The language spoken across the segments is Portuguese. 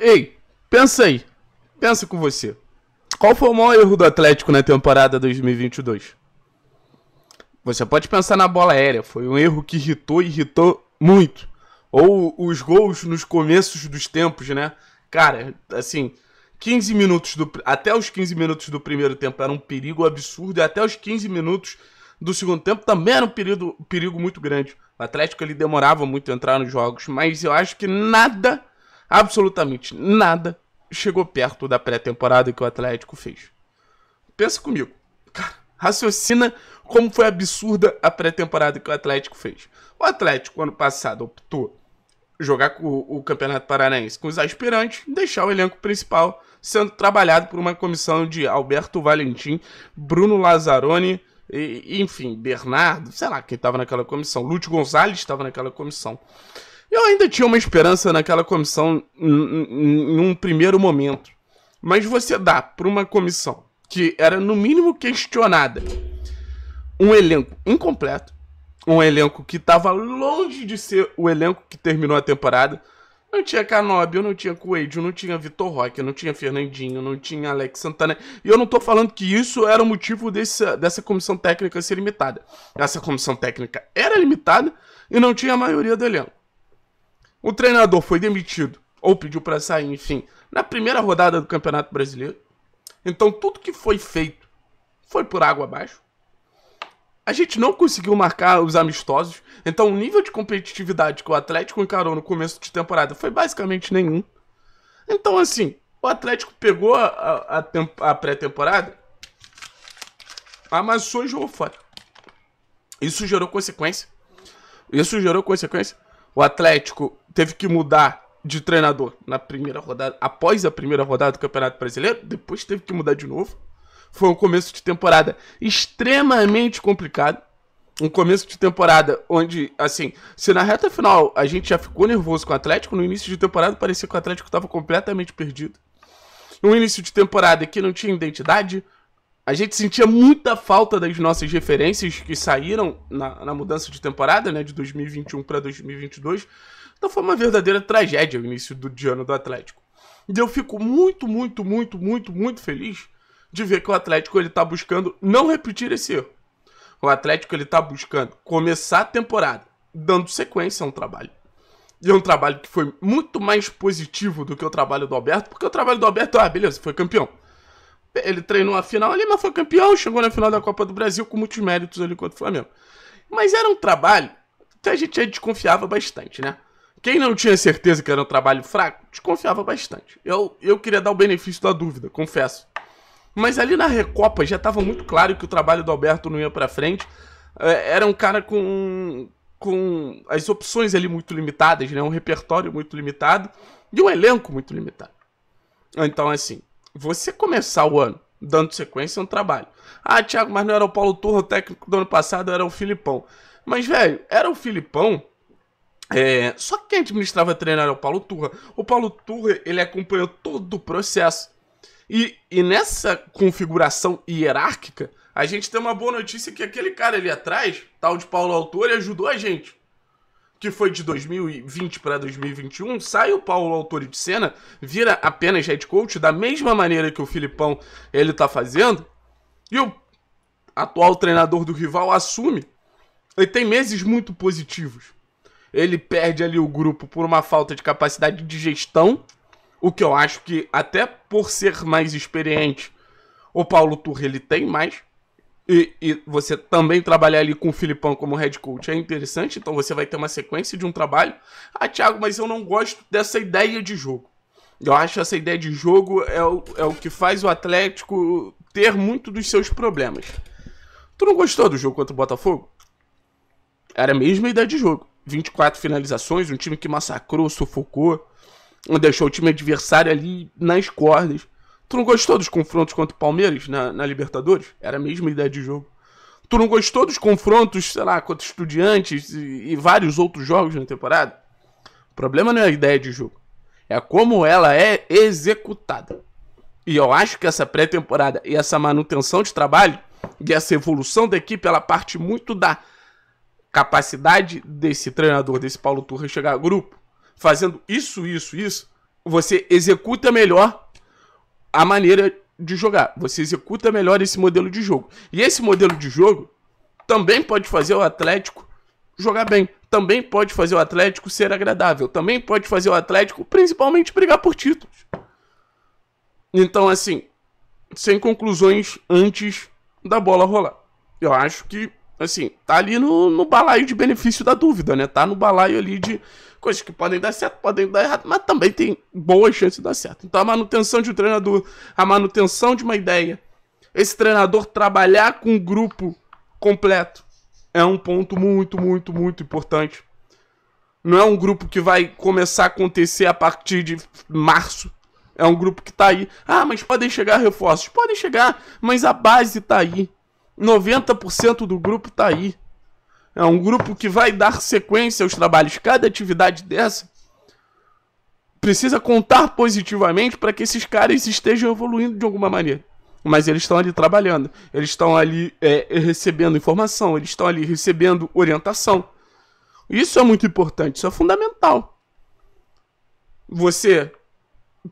Ei, pensa aí. Pensa com você. Qual foi o maior erro do Atlético na temporada 2022? Você pode pensar na bola aérea. Foi um erro que irritou e irritou muito. Ou os gols nos começos dos tempos, né? Cara, assim, 15 minutos do. Até os 15 minutos do primeiro tempo era um perigo absurdo. E até os 15 minutos do segundo tempo também era um perigo, perigo muito grande. O Atlético ele demorava muito a entrar nos jogos. Mas eu acho que nada, absolutamente nada, chegou perto da pré-temporada que o Atlético fez. Pensa comigo. Cara, raciocina como foi absurda a pré-temporada que o Atlético fez. O Atlético, ano passado, optou jogar com o, Campeonato Paranaense com os aspirantes, deixar o elenco principal sendo trabalhado por uma comissão de Alberto Valentim, Bruno Lazzaroni, e, enfim, Bernardo, sei lá quem estava naquela comissão, Lúcio Gonzalez estava naquela comissão. Eu ainda tinha uma esperança naquela comissão em um primeiro momento. Mas você dá para uma comissão que era no mínimo questionada um elenco incompleto, um elenco que estava longe de ser o elenco que terminou a temporada. Não tinha Canóbio, não tinha Coelho, não tinha Vitor Roque, não tinha Fernandinho, não tinha Alex Santana. E eu não tô falando que isso era o motivo desse, dessa comissão técnica ser limitada. Essa comissão técnica era limitada e não tinha a maioria do elenco. O treinador foi demitido ou pediu para sair, enfim, na primeira rodada do Campeonato Brasileiro. Então tudo que foi feito foi por água abaixo. A gente não conseguiu marcar os amistosos, então o nível de competitividade que o Atlético encarou no começo de temporada foi basicamente nenhum. Então, assim, o Atlético pegou a, a, a pré-temporada, amassou e jogou fora. Isso gerou consequência. Isso gerou consequência. O Atlético teve que mudar de treinador na primeira rodada, após a primeira rodada do Campeonato Brasileiro, depois teve que mudar de novo. Foi um começo de temporada extremamente complicado. Um começo de temporada onde, assim, se na reta final a gente já ficou nervoso com o Atlético, no início de temporada parecia que o Atlético estava completamente perdido. Um início de temporada que não tinha identidade, a gente sentia muita falta das nossas referências que saíram na, na mudança de temporada, né, de 2021 para 2022. Então foi uma verdadeira tragédia o início do de ano do Atlético. E eu fico muito, muito, muito, muito, muito feliz de ver que o Atlético ele tá buscando não repetir esse erro. O Atlético ele tá buscando começar a temporada dando sequência a um trabalho. E é um trabalho que foi muito mais positivo do que o trabalho do Alberto, porque o trabalho do Alberto, ah, beleza, foi campeão. Ele treinou a final ali, mas foi campeão, chegou na final da Copa do Brasil com muitos méritos ali contra o Flamengo. Mas era um trabalho que a gente desconfiava bastante, né? Quem não tinha certeza que era um trabalho fraco, desconfiava bastante. Eu, eu queria dar o benefício da dúvida, confesso. Mas ali na Recopa já estava muito claro que o trabalho do Alberto não ia para frente. É, era um cara com, com as opções ali muito limitadas, né? Um repertório muito limitado e um elenco muito limitado. Então, assim, você começar o ano dando sequência é um trabalho. Ah, Thiago, mas não era o Paulo Turro, o técnico do ano passado, era o Filipão. Mas, velho, era o Filipão. É, só que quem administrava treinar era o Paulo Turra. O Paulo Turra, ele acompanhou todo o processo. E, e nessa configuração hierárquica, a gente tem uma boa notícia que aquele cara ali atrás, tal de Paulo Autor, ajudou a gente que foi de 2020 para 2021, sai o Paulo Autori de cena, vira apenas head coach, da mesma maneira que o Filipão ele tá fazendo, e o atual treinador do rival assume. Ele tem meses muito positivos. Ele perde ali o grupo por uma falta de capacidade de gestão, o que eu acho que até por ser mais experiente, o Paulo Turre ele tem mais. E, e, você também trabalhar ali com o Filipão como head coach é interessante, então você vai ter uma sequência de um trabalho. Ah, Thiago, mas eu não gosto dessa ideia de jogo. Eu acho essa ideia de jogo é o, é o que faz o Atlético ter muito dos seus problemas. Tu não gostou do jogo contra o Botafogo? Era a mesma ideia de jogo. 24 finalizações, um time que massacrou, sufocou, deixou o time adversário ali nas cordas. Tu não gostou dos confrontos contra o Palmeiras na, na Libertadores? Era a mesma ideia de jogo. Tu não gostou dos confrontos, sei lá, contra estudiantes e, e vários outros jogos na temporada? O problema não é a ideia de jogo. É como ela é executada. E eu acho que essa pré-temporada e essa manutenção de trabalho e essa evolução da equipe, ela parte muito da capacidade desse treinador, desse Paulo Turra, chegar a grupo, fazendo isso, isso, isso, você executa melhor a maneira de jogar. Você executa melhor esse modelo de jogo. E esse modelo de jogo também pode fazer o Atlético jogar bem. Também pode fazer o Atlético ser agradável. Também pode fazer o Atlético, principalmente, brigar por títulos. Então, assim, sem conclusões antes da bola rolar. Eu acho que, assim, tá ali no, no balaio de benefício da dúvida, né? Tá no balaio ali de coisas que podem dar certo, podem dar errado, mas também tem boas chances de dar certo. Então, a manutenção de um treinador, a manutenção de uma ideia, esse treinador trabalhar com um grupo completo é um ponto muito, muito, muito importante. Não é um grupo que vai começar a acontecer a partir de março. É um grupo que tá aí. Ah, mas podem chegar reforços. Podem chegar, mas a base tá aí. 90% do grupo tá aí. É um grupo que vai dar sequência aos trabalhos. Cada atividade dessa precisa contar positivamente para que esses caras estejam evoluindo de alguma maneira. Mas eles estão ali trabalhando, eles estão ali é, recebendo informação, eles estão ali recebendo orientação. Isso é muito importante, isso é fundamental. Você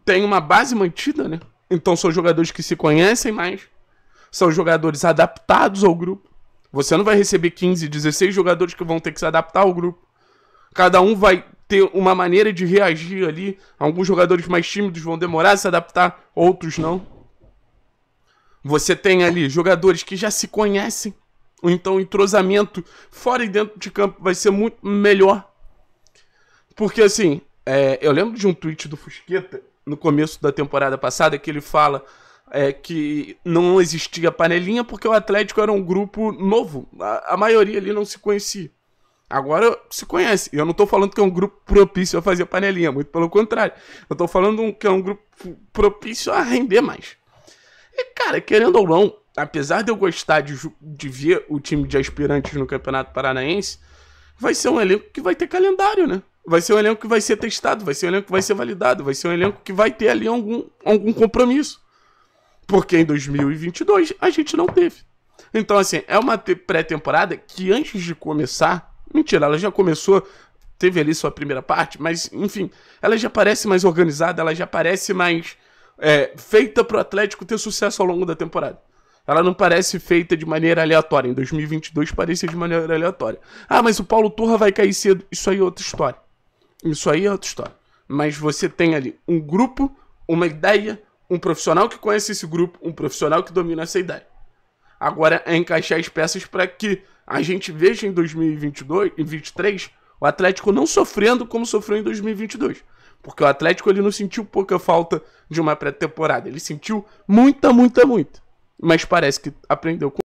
tem uma base mantida, né? Então são jogadores que se conhecem mais, são jogadores adaptados ao grupo. Você não vai receber 15, 16 jogadores que vão ter que se adaptar ao grupo. Cada um vai ter uma maneira de reagir ali. Alguns jogadores mais tímidos vão demorar a se adaptar, outros não. Você tem ali jogadores que já se conhecem. Ou então o entrosamento fora e dentro de campo vai ser muito melhor. Porque assim, é, eu lembro de um tweet do Fusqueta no começo da temporada passada que ele fala é, que não existia panelinha porque o Atlético era um grupo novo. A, a, maioria ali não se conhecia. Agora se conhece. Eu não tô falando que é um grupo propício a fazer panelinha, muito pelo contrário. Eu tô falando que é um grupo propício a render mais. E, cara, querendo ou não, apesar de eu gostar de, de ver o time de aspirantes no Campeonato Paranaense, vai ser um elenco que vai ter calendário, né? Vai ser um elenco que vai ser testado, vai ser um elenco que vai ser validado, vai ser um elenco que vai ter ali algum, algum compromisso. Porque em 2022 a gente não teve. Então, assim, é uma pré-temporada que antes de começar. Mentira, ela já começou, teve ali sua primeira parte, mas, enfim, ela já parece mais organizada, ela já parece mais é, feita para o Atlético ter sucesso ao longo da temporada. Ela não parece feita de maneira aleatória. Em 2022 parecia de maneira aleatória. Ah, mas o Paulo Turra vai cair cedo. Isso aí é outra história. Isso aí é outra história. Mas você tem ali um grupo, uma ideia, um profissional que conhece esse grupo, um profissional que domina essa ideia. Agora é encaixar as peças para que a gente veja em 2022 e 2023 o Atlético não sofrendo como sofreu em 2022. Porque o Atlético ele não sentiu pouca falta de uma pré-temporada. Ele sentiu muita, muita, muita. Mas parece que aprendeu com